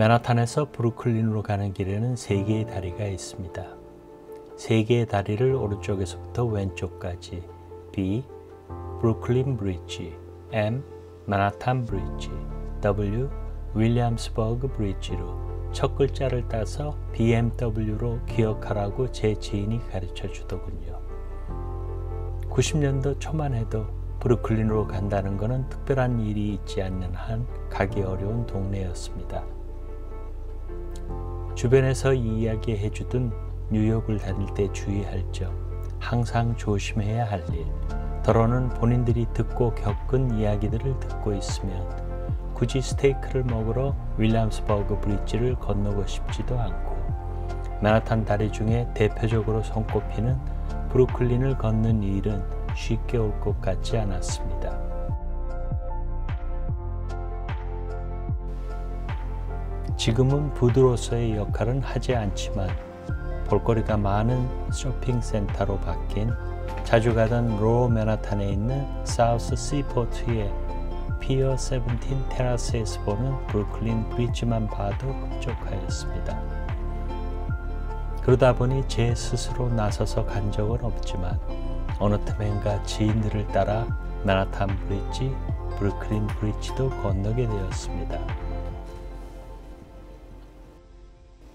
맨하탄에서 브루클린으로 가는 길에는 세 개의 다리가 있습니다. 세 개의 다리를 오른쪽에서부터 왼쪽까지 B. 브루클린 브리지 M. 맨하탄 브리지 W. 윌리엄스버그 브리지로 첫 글자를 따서 BMW로 기억하라고 제 지인이 가르쳐 주더군요. 90년도 초만 해도 브루클린으로 간다는 것은 특별한 일이 있지 않는 한 가기 어려운 동네였습니다. 주변에서 이야기해 주던 뉴욕을 다닐 때 주의할 점, 항상 조심해야 할 일, 더러는 본인들이 듣고 겪은 이야기들을 듣고 있으면 굳이 스테이크를 먹으러 윌리엄스버그 브릿지를 건너고 싶지도 않고 맨하탄 다리 중에 대표적으로 손꼽히는 브루클린을 걷는 일은 쉽게 올 것 같지 않았습니다. 지금은 부두로서의 역할은 하지 않지만 볼거리가 많은 쇼핑센터로 바뀐 자주 가던 로어 맨하탄에 있는 사우스 시포트의 피어 17 테라스에서 보는 브루클린 브리지만 봐도 흡족하였습니다. 그러다 보니 제 스스로 나서서 간 적은 없지만 어느 틈엔가 지인들을 따라 맨하탄 브리지, 브루클린 브리지도 건너게 되었습니다.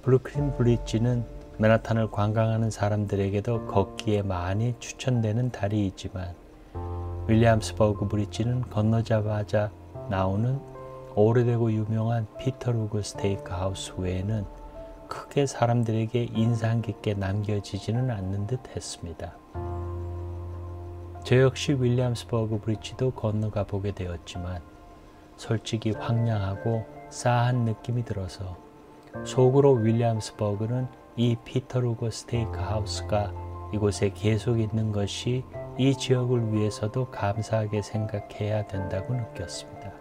브루클린 브릿지는 맨하탄을 관광하는 사람들에게도 걷기에 많이 추천되는 다리이지만 윌리엄스버그 브릿지는 건너자마자 나오는 오래되고 유명한 피터 루그 스테이크 하우스 외에는 크게 사람들에게 인상 깊게 남겨지지는 않는 듯 했습니다. 저 역시 윌리엄스버그 브릿지도 건너가 보게 되었지만 솔직히 황량하고 싸한 느낌이 들어서 속으로 윌리엄스버그는 이 피터 루거 스테이크 하우스가 이곳에 계속 있는 것이 이 지역을 위해서도 감사하게 생각해야 된다고 느꼈습니다.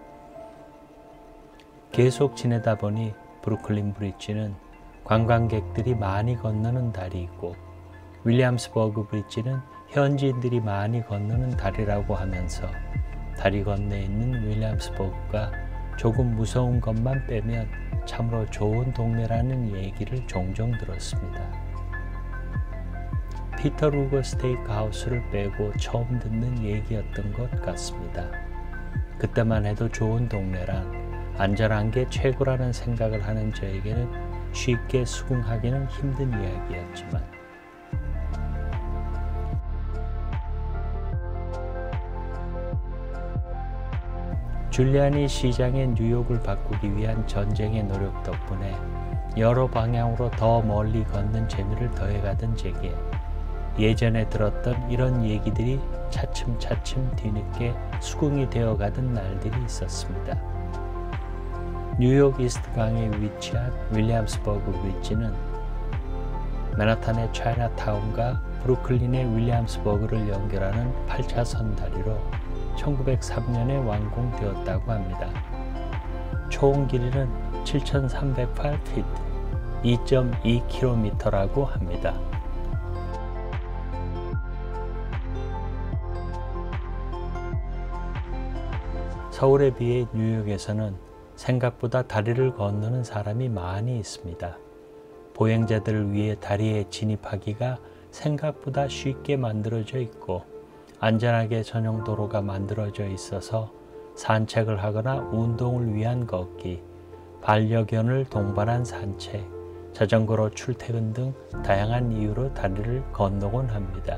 계속 지내다 보니 브루클린 브릿지는 관광객들이 많이 건너는 다리이고 윌리엄스버그 브릿지는 현지인들이 많이 건너는 다리라고 하면서 다리 건너에 있는 윌리엄스버그가 조금 무서운 것만 빼면 참으로 좋은 동네라는 얘기를 종종 들었습니다. 피터 루거 스테이크 하우스를 빼고 처음 듣는 얘기였던 것 같습니다. 그때만 해도 좋은 동네란 안전한 게 최고라는 생각을 하는 저에게는 쉽게 수긍하기는 힘든 이야기였지만 줄리안이 시장의 뉴욕을 바꾸기 위한 전쟁의 노력 덕분에 여러 방향으로 더 멀리 걷는 재미를 더해가던 제게 예전에 들었던 이런 얘기들이 차츰차츰 뒤늦게 수긍이 되어가던 날들이 있었습니다. 뉴욕 이스트강에 위치한 윌리엄스버그 브릿지는 맨하탄의 차이나타운과 브루클린의 윌리엄스버그를 연결하는 8차선 다리로 1903년에 완공되었다고 합니다. 총 길이는 7,308피트, 2.2km라고 합니다. 서울에 비해 뉴욕에서는 생각보다 다리를 건너는 사람이 많이 있습니다. 보행자들을 위해 다리에 진입하기가 생각보다 쉽게 만들어져 있고 안전하게 전용 도로가 만들어져 있어서 산책을 하거나 운동을 위한 걷기, 반려견을 동반한 산책, 자전거로 출퇴근 등 다양한 이유로 다리를 건너곤 합니다.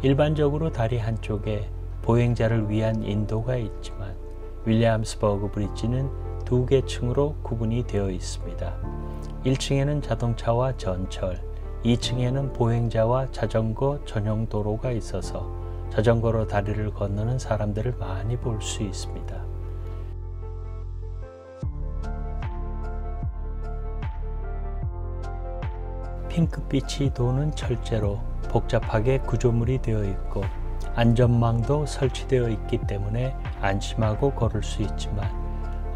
일반적으로 다리 한쪽에 보행자를 위한 인도가 있지만 윌리엄스버그 브릿지는 두 개 층으로 구분이 되어 있습니다. 1층에는 자동차와 전철, 2층에는 보행자와 자전거 전용 도로가 있어서 자전거로 다리를 건너는 사람들을 많이 볼 수 있습니다. 핑크빛이 도는 철제로 복잡하게 구조물이 되어 있고 안전망도 설치되어 있기 때문에 안심하고 걸을 수 있지만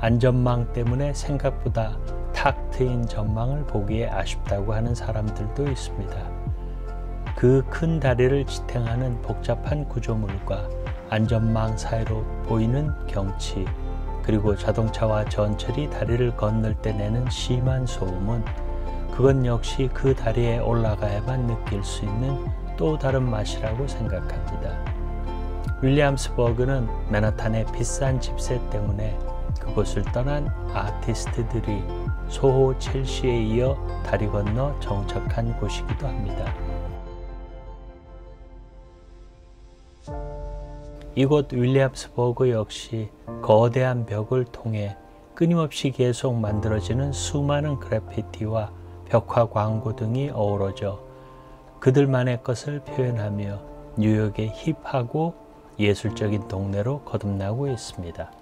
안전망 때문에 생각보다 탁 트인 전망을 보기에 아쉽다고 하는 사람들도 있습니다. 그 큰 다리를 지탱하는 복잡한 구조물과 안전망 사이로 보이는 경치, 그리고 자동차와 전철이 다리를 건널 때 내는 심한 소음은 그건 역시 그 다리에 올라가야만 느낄 수 있는 또 다른 맛이라고 생각합니다. 윌리엄스 버그는 맨하탄의 비싼 집세 때문에 그곳을 떠난 아티스트들이 소호 첼시에 이어 다리 건너 정착한 곳이기도 합니다. 이곳 윌리엄스 버그 역시 거대한 벽을 통해 끊임없이 계속 만들어지는 수많은 그래피티와 벽화 광고 등이 어우러져 그들만의 것을 표현하며 뉴욕의 힙하고 예술적인 동네로 거듭나고 있습니다.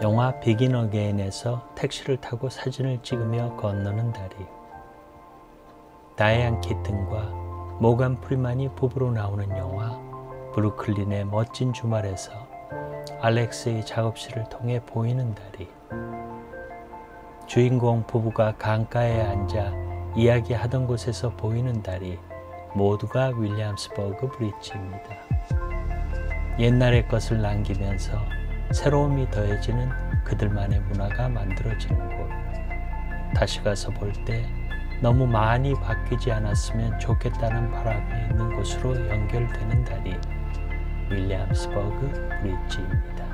영화 비긴 어게인에서 택시를 타고 사진을 찍으며 건너는 다리. 다이안 키튼과 모간 프리만이 부부로 나오는 영화 브루클린의 멋진 주말에서 알렉스의 작업실을 통해 보이는 다리. 주인공 부부가 강가에 앉아 이야기하던 곳에서 보이는 다리. 모두가 윌리엄스버그 브릿지입니다. 옛날의 것을 남기면서 새로움이 더해지는 그들만의 문화가 만들어지는 곳. 다시 가서 볼 때 너무 많이 바뀌지 않았으면 좋겠다는 바람이 있는 곳으로 연결되는 다리. 윌리엄스버그 브릿지입니다.